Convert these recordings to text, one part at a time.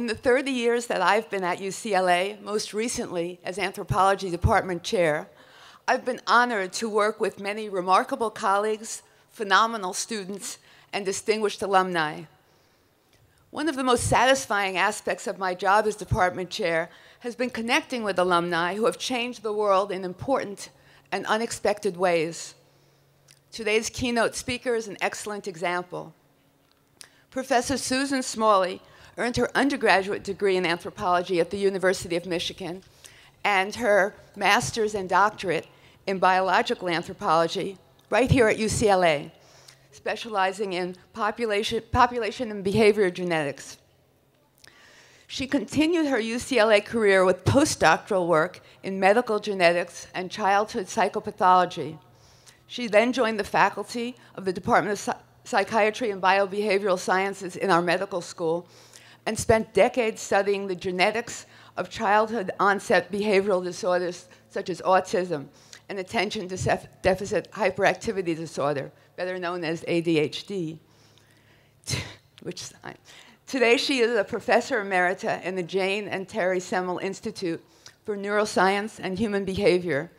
in the 30 years that I've been at UCLA, most recently as anthropology department chair, I've been honored to work with many remarkable colleagues, phenomenal students, and distinguished alumni. One of the most satisfying aspects of my job as department chair has been connecting with alumni who have changed the world in important and unexpected ways. Today's keynote speaker is an excellent example. Professor Susan Smalley earned her undergraduate degree in anthropology at the University of Michigan and her master's and doctorate in biological anthropology right here at UCLA, specializing in population, population and behavior genetics. She continued her UCLA career with postdoctoral work in medical genetics and childhood psychopathology. She then joined the faculty of the Department of Psychiatry and Biobehavioral Sciences in our medical school and spent decades studying the genetics of childhood onset behavioral disorders such as autism and attention deficit hyperactivity disorder, better known as ADHD, which Today, she is a professor emerita in the Jane and Terry Semel Institute for Neuroscience and Human Behavior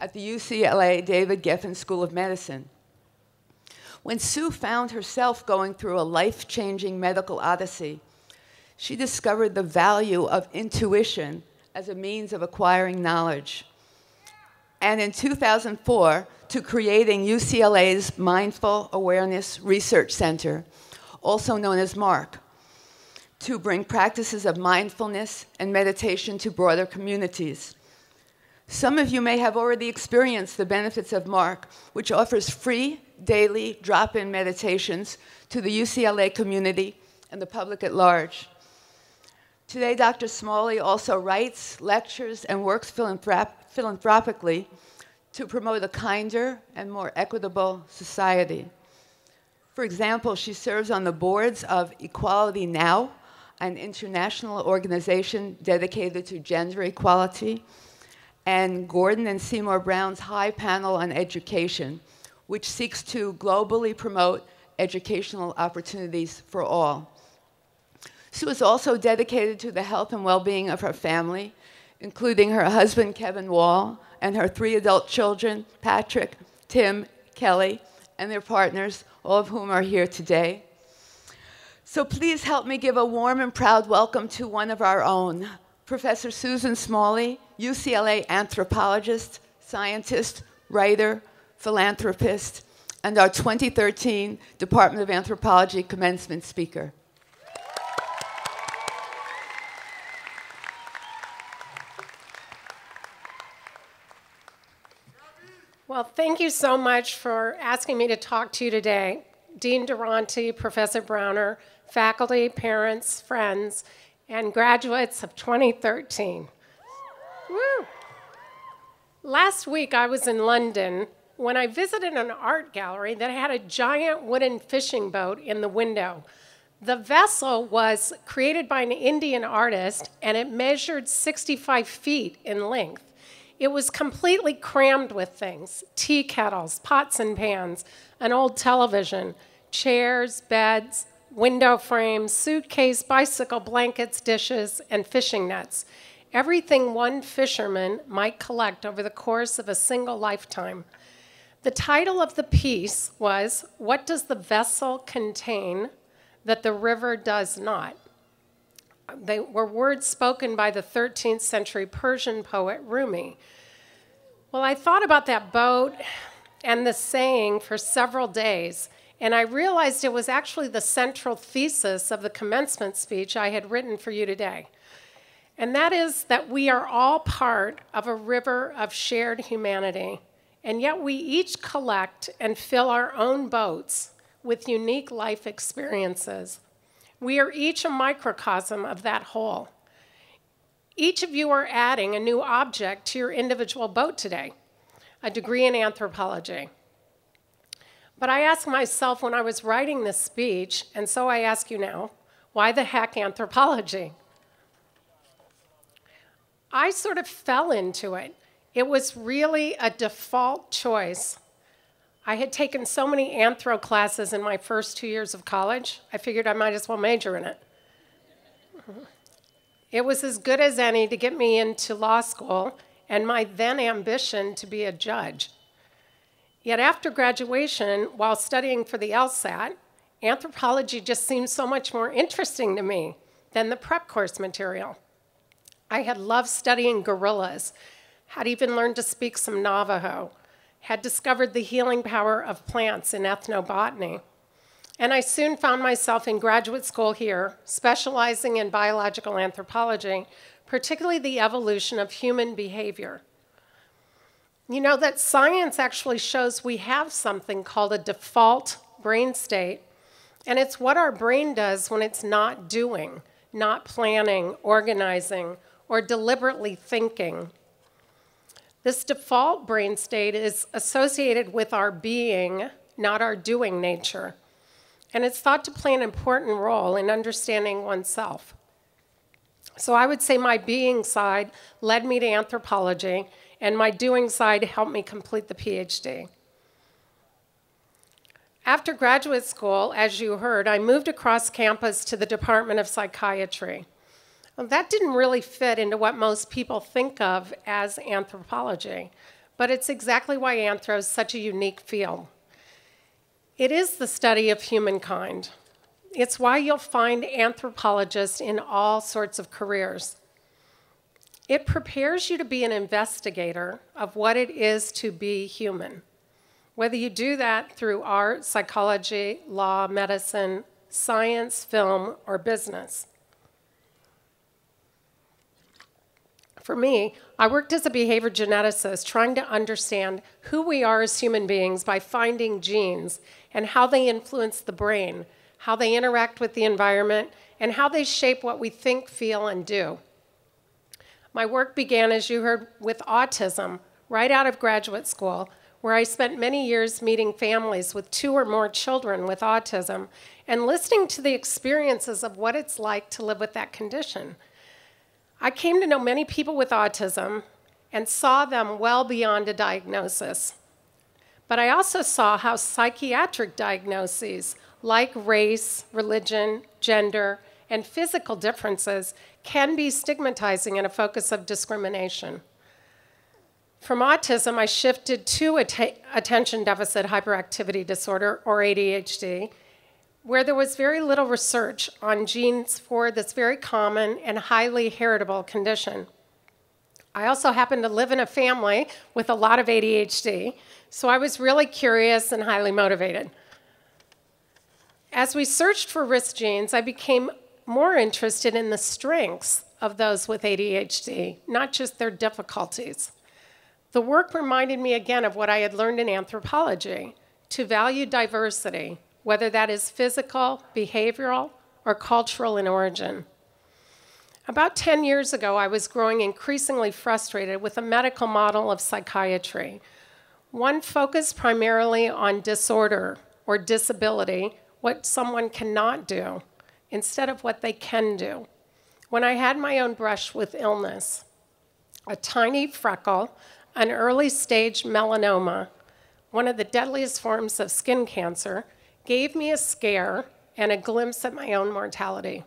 at the UCLA David Geffen School of Medicine. When Sue found herself going through a life changing medical odyssey, she discovered the value of intuition as a means of acquiring knowledge. And in 2004, to creating UCLA's Mindful Awareness Research Center, also known as MARC, to bring practices of mindfulness and meditation to broader communities. Some of you may have already experienced the benefits of MARC, which offers free daily drop in meditations to the UCLA community and the public at large. Today, Dr. Smalley also writes, lectures, and works philanthrop philanthropically to promote a kinder and more equitable society. For example, she serves on the boards of Equality Now, an international organization dedicated to gender equality, and Gordon and Sarah Brown's High Panel on Education, which seeks to globally promote educational opportunities for all. Sue is also dedicated to the health and well-being of her family, including her husband, Kevin Wall, and her three adult children, Patrick, Tim, Kelly, and their partners, all of whom are here today. So please help me give a warm and proud welcome to one of our own, Professor Susan Smalley, UCLA anthropologist, scientist, writer, philanthropist, and our 2013 Department of Anthropology commencement speaker. Well, thank you so much for asking me to talk to you today. Dean Duranti, Professor Browner, faculty, parents, friends, and graduates of 2013. Woo! Last week I was in London when I visited an art gallery that had a giant wooden fishing boat in the window. The vessel was created by an Indian artist and it measured 65 feet in length. It was completely crammed with things tea kettles, pots and pans, an old television, chairs, beds, window frames, suitcase, bicycle, blankets, dishes, and fishing nets. Everything one fisherman might collect over the course of a single lifetime. The title of the piece was What Does the Vessel Contain That the River Does Not? They were words spoken by the 13th century Persian poet Rumi. Well, I thought about that boat and the saying for several days. And I realized it was actually the central thesis of the commencement speech I had written for you today. And that is that we are all part of a river of shared humanity. And yet we each collect and fill our own boats with unique life experiences. We are each a microcosm of that whole. Each of you are adding a new object to your individual boat today a degree in anthropology, but I asked myself when I was writing this speech, and so I ask you now, why the heck anthropology? I sort of fell into it. It was really a default choice. I had taken so many anthro classes in my first two years of college, I figured I might as well major in it. Mm-hmm. It was as good as any to get me into law school and my then ambition to be a judge. Yet after graduation, while studying for the LSAT, anthropology just seemed so much more interesting to me than the prep course material. I had loved studying gorillas, had even learned to speak some Navajo, had discovered the healing power of plants in ethnobotany. And I soon found myself in graduate school here, specializing in biological anthropology, particularly the evolution of human behavior. You know that science actually shows we have something called a default brain state, and it's what our brain does when it's not doing, not planning, organizing, or deliberately thinking. This default brain state is associated with our being, not our doing nature, and it's thought to play an important role in understanding oneself. So I would say my being side led me to anthropology, and my doing side helped me complete the PhD. After graduate school, as you heard, I moved across campus to the Department of Psychiatry. Well, that didn't really fit into what most people think of as anthropology, but it's exactly why anthro is such a unique field. It is the study of humankind. It's why you'll find anthropologists in all sorts of careers. It prepares you to be an investigator of what it is to be human. Whether you do that through art, psychology, law, medicine, science, film, or business. For me, I worked as a behavior geneticist trying to understand who we are as human beings by finding genes and how they influence the brain, how they interact with the environment, and how they shape what we think, feel, and do. My work began, as you heard, with autism right out of graduate school, where I spent many years meeting families with two or more children with autism and listening to the experiences of what it's like to live with that condition. I came to know many people with autism and saw them well beyond a diagnosis. But I also saw how psychiatric diagnoses like race, religion, gender, and physical differences can be stigmatizing and a focus of discrimination. From autism, I shifted to att attention deficit hyperactivity disorder, or ADHD, where there was very little research on genes for this very common and highly heritable condition. I also happened to live in a family with a lot of ADHD, so I was really curious and highly motivated. As we searched for risk genes, I became more interested in the strengths of those with ADHD, not just their difficulties. The work reminded me again of what I had learned in anthropology to value diversity, whether that is physical, behavioral, or cultural in origin. About 10 years ago, I was growing increasingly frustrated with a medical model of psychiatry, one focused primarily on disorder or disability, what someone cannot do, instead of what they can do. When I had my own brush with illness, a tiny freckle, an early stage melanoma, one of the deadliest forms of skin cancer, gave me a scare and a glimpse at my own mortality.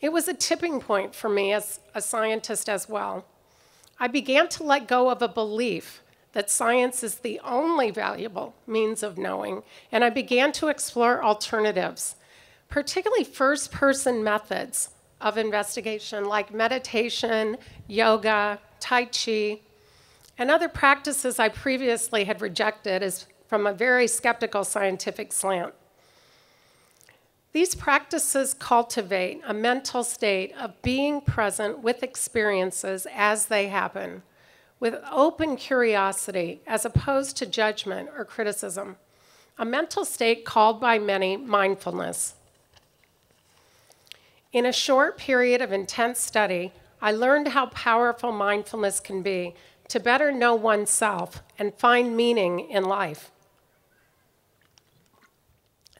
It was a tipping point for me as a scientist as well. I began to let go of a belief that science is the only valuable means of knowing, and I began to explore alternatives particularly first person methods of investigation like meditation, yoga, Tai Chi, and other practices I previously had rejected as from a very skeptical scientific slant. These practices cultivate a mental state of being present with experiences as they happen, with open curiosity as opposed to judgment or criticism, a mental state called by many mindfulness. In a short period of intense study, I learned how powerful mindfulness can be to better know oneself and find meaning in life.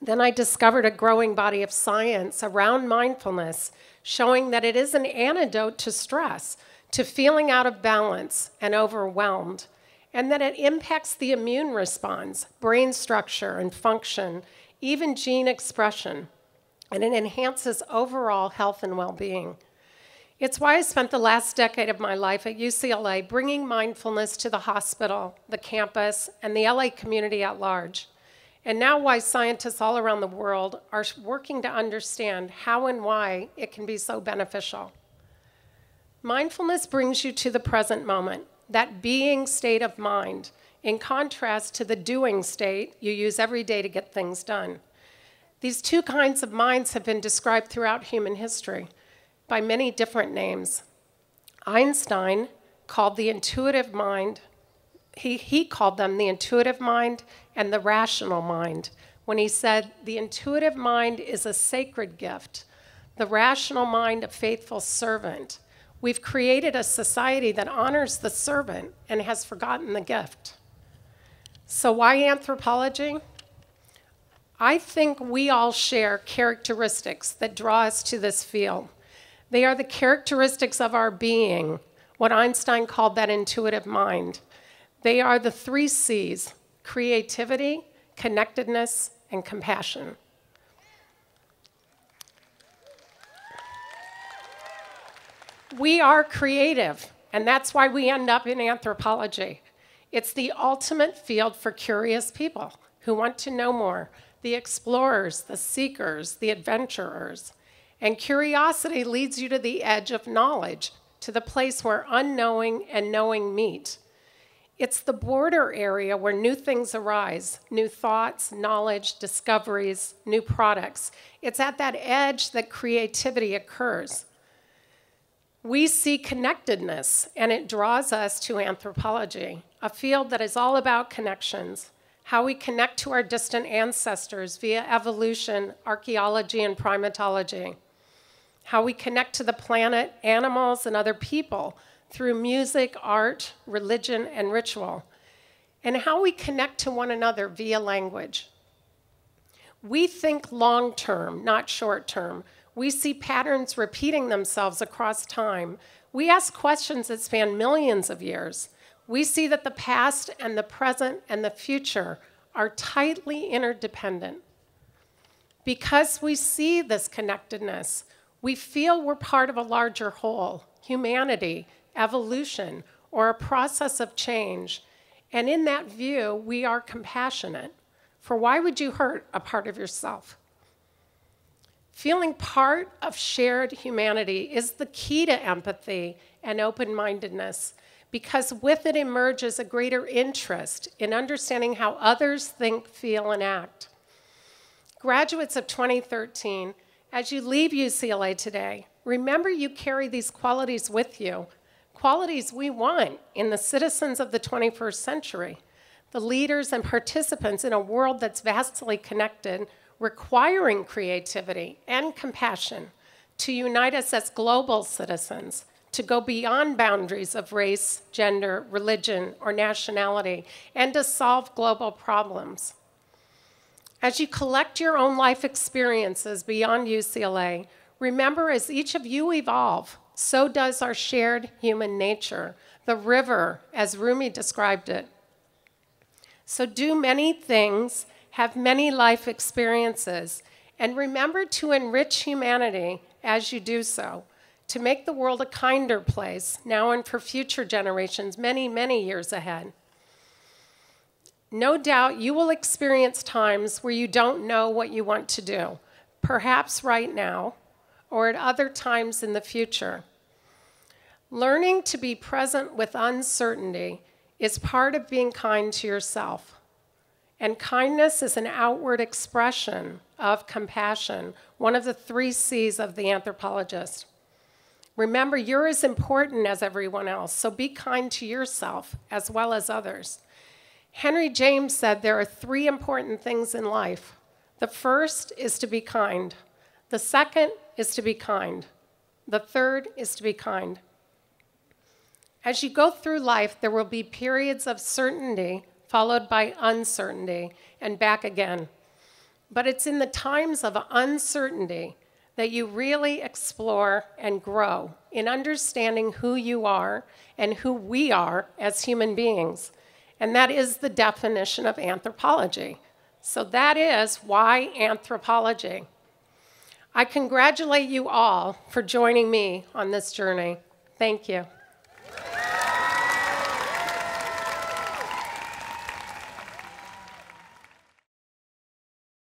Then I discovered a growing body of science around mindfulness showing that it is an antidote to stress, to feeling out of balance and overwhelmed, and that it impacts the immune response, brain structure and function, even gene expression and it enhances overall health and well being. It's why I spent the last decade of my life at UCLA bringing mindfulness to the hospital, the campus, and the LA community at large. And now, why scientists all around the world are working to understand how and why it can be so beneficial. Mindfulness brings you to the present moment, that being state of mind, in contrast to the doing state you use every day to get things done. These two kinds of minds have been described throughout human history by many different names. Einstein called the intuitive mind, he, he called them the intuitive mind and the rational mind when he said, The intuitive mind is a sacred gift, the rational mind a faithful servant. We've created a society that honors the servant and has forgotten the gift. So, why anthropology? I think we all share characteristics that draw us to this field. They are the characteristics of our being, what Einstein called that intuitive mind. They are the three C's creativity, connectedness, and compassion. We are creative, and that's why we end up in anthropology. It's the ultimate field for curious people who want to know more the explorers, the seekers, the adventurers. And curiosity leads you to the edge of knowledge, to the place where unknowing and knowing meet. It's the border area where new things arise new thoughts, knowledge, discoveries, new products. It's at that edge that creativity occurs. We see connectedness, and it draws us to anthropology, a field that is all about connections, how we connect to our distant ancestors via evolution, archaeology, and primatology how we connect to the planet, animals, and other people through music, art, religion, and ritual, and how we connect to one another via language. We think long term, not short term. We see patterns repeating themselves across time. We ask questions that span millions of years. We see that the past and the present and the future are tightly interdependent. Because we see this connectedness, we feel we're part of a larger whole, humanity, evolution, or a process of change. And in that view, we are compassionate. For why would you hurt a part of yourself? Feeling part of shared humanity is the key to empathy and open mindedness because with it emerges a greater interest in understanding how others think, feel, and act. Graduates of 2013 as you leave UCLA today, remember you carry these qualities with you, qualities we want in the citizens of the 21st century, the leaders and participants in a world that's vastly connected, requiring creativity and compassion to unite us as global citizens, to go beyond boundaries of race, gender, religion, or nationality, and to solve global problems. As you collect your own life experiences beyond UCLA, remember as each of you evolve, so does our shared human nature, the river, as Rumi described it. So do many things, have many life experiences, and remember to enrich humanity as you do so, to make the world a kinder place now and for future generations, many, many years ahead. No doubt you will experience times where you don't know what you want to do, perhaps right now or at other times in the future. Learning to be present with uncertainty is part of being kind to yourself. And kindness is an outward expression of compassion, one of the three C's of the anthropologist. Remember, you're as important as everyone else, so be kind to yourself as well as others. Henry James said there are three important things in life. The first is to be kind, the second is to be kind, the third is to be kind. As you go through life, there will be periods of certainty followed by uncertainty and back again. But it's in the times of uncertainty that you really explore and grow in understanding who you are and who we are as human beings. And that is the definition of anthropology. So that is why anthropology. I congratulate you all for joining me on this journey. Thank you.